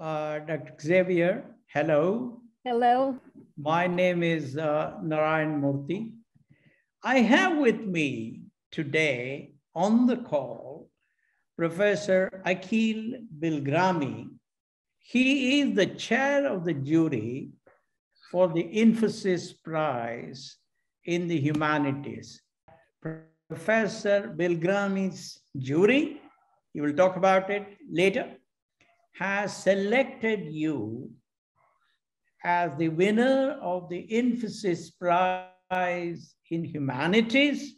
uh, Dr. Xavier. Hello. Hello. My name is uh, Narayan Murthy. I have with me today on the call Professor Akhil Bilgrami. He is the chair of the jury for the Infosys Prize in the Humanities. Professor Bilgrami's jury, he will talk about it later, has selected you as the winner of the Infosys Prize in Humanities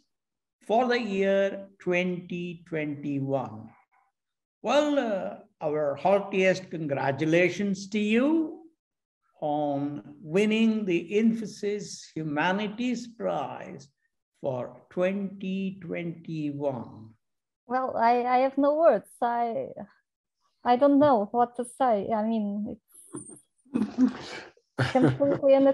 for the year 2021. Well, uh, our heartiest congratulations to you on winning the Infosys Humanities Prize for 2021. Well, I, I have no words. I I don't know what to say. I mean, it's completely and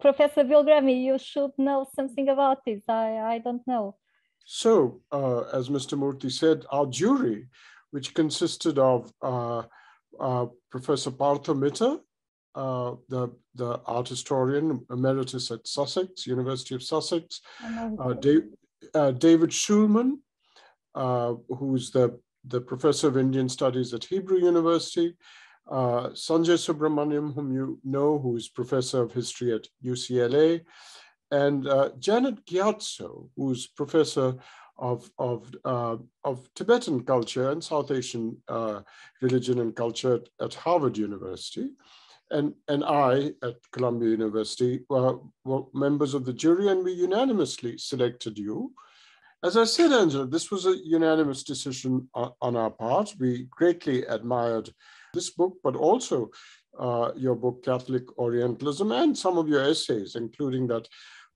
Professor Bilgrami, you should know something about this. I, I don't know. So, uh, as Mr. Murthy said, our jury, which consisted of uh, uh, Professor Partha Mitter, uh, the, the art historian emeritus at Sussex, University of Sussex, uh, Dave, uh, David Shulman, who's the, the professor of Indian studies at Hebrew University, uh, Sanjay Subrahmanyam, whom you know, who is professor of history at UCLA, and uh, Janet Gyatso, who's professor of, of, uh, of Tibetan culture and South Asian uh, religion and culture at, at, Harvard University. And, and I at Columbia University were members of the jury, and we unanimously selected you. As I said, Angela, this was a unanimous decision on, our part. We greatly admired this book, but also uh, your book, Catholic Orientalism, and some of your essays, including that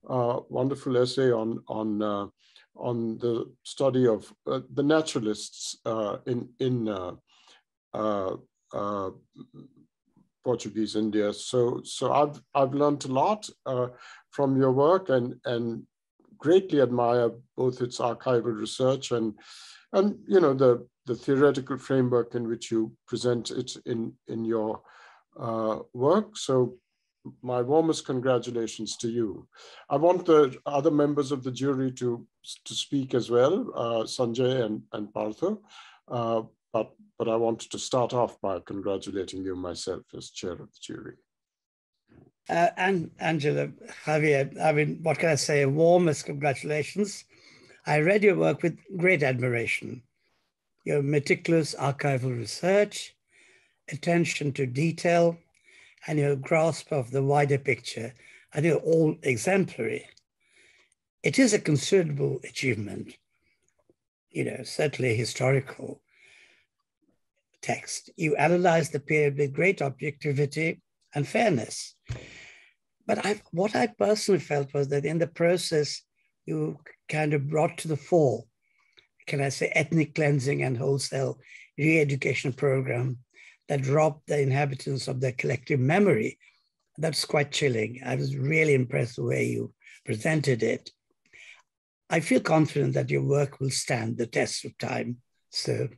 uh, wonderful essay on, on, uh, on the study of uh, the naturalists uh, in, in uh, Portuguese India. So, so I've, I've learned a lot from your work and, and greatly admire both its archival research and, and you know, the, the theoretical framework in which you present it in, in your uh, work. So my warmest congratulations to you. I want the other members of the jury to, to speak as well, uh, Sanjay and, and Partha, uh, but, but I wanted to start off by congratulating you myself as chair of the jury. Uh, and Angela, Xavier, I mean, what can I say? Warmest congratulations. I read your work with great admiration your meticulous archival research, attention to detail, and your grasp of the wider picture I think all exemplary. It is a considerable achievement, you know, certainly a historical text. You analyze the period with great objectivity and fairness. But I, what I personally felt was that in the process, you kind of brought to the fore can I say, ethnic cleansing and wholesale re-education program that robbed the inhabitants of their collective memory. That's quite chilling. I was really impressed the way you presented it. I feel confident that your work will stand the test of time. So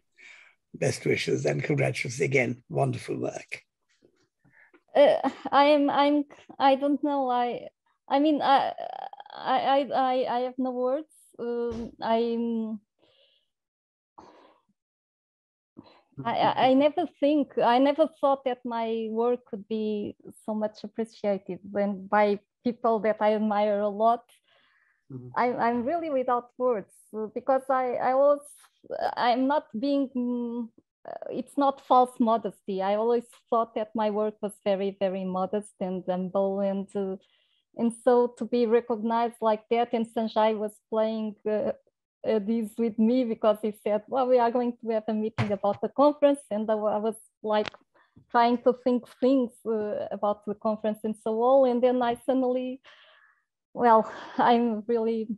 best wishes and congratulations again. Wonderful work. Uh, I'm, I'm, I don't know. I, I mean, I, I, I, I have no words. Um, I'm, I, I never think, I never thought that my work could be so much appreciated when by people that I admire a lot. Mm-hmm. I, I'm really without words because I, I was, I'm not being, uh, it's not false modesty. I always thought that my work was very, very modest and humble and uh, and so to be recognized like that and Sanjay was playing uh, uh, this with me because he said, well, we are going to have a meeting about the conference. And I, I was like trying to think things uh, about the conference and so on. And then I suddenly, well, I'm really,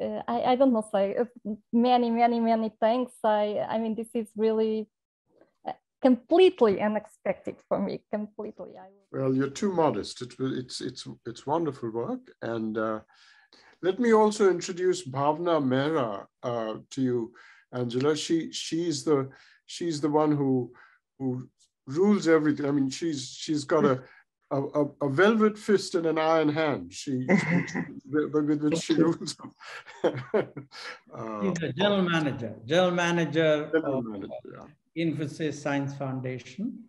uh, I, I don't know, say uh, many, many, many thanks. I, I mean, this is really uh, completely unexpected for me, completely. well, you're too modest. It, it's, it's, it's wonderful work. And uh, let me also introduce Bhavna Mehra uh, to you, Angela. She she's the she's the one who who rules everything. I mean, she's she's got a a, a, velvet fist and an iron hand. She, with which she rules. uh, She's a general manager, general manager general of manager, yeah. Infosys Science Foundation.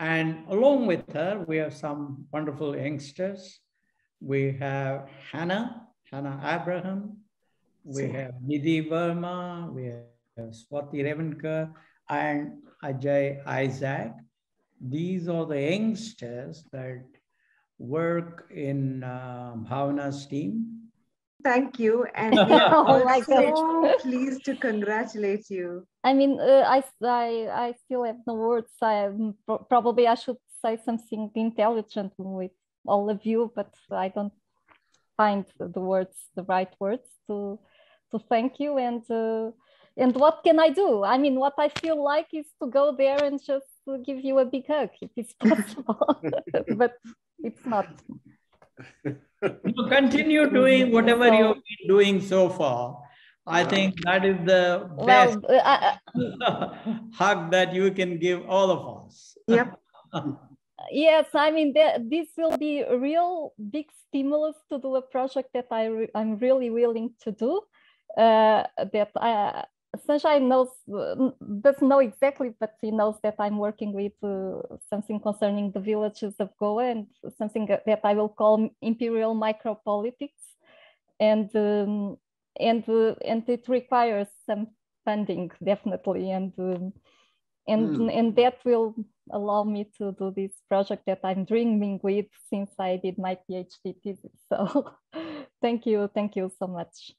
And along with her, we have some wonderful youngsters. We have Hannah, Hannah Abraham. We have Nidhi Verma. We have Swati Revankar and Ajay Isaac. These are the youngsters that work in uh, Bhavana's team. Thank you. And we are oh so pleased to congratulate you. I mean, uh, I, I, I still have no words. I, probably I should say something intelligent with all of you, but I don't find the words, the right words to, to thank you. And, uh, and what can I do? I mean, what I feel like is to go there and just give you a big hug if it's possible, but it's not. You continue doing whatever so, you've been doing so far. I think that is the best well, uh, hug that you can give all of us. Yep. yes, I mean, this will be a real big stimulus to do a project that I re I'm really willing to do. Uh, that I, Sanjay knows, doesn't know exactly, but he knows that I'm working with uh, something concerning the villages of Goa and something that I will call imperial micropolitics. And, um, and, uh, and it requires some funding, definitely. And, um, and, mm. and that will allow me to do this project that I'm dreaming with since I did my PhD thesis. So thank you, thank you so much.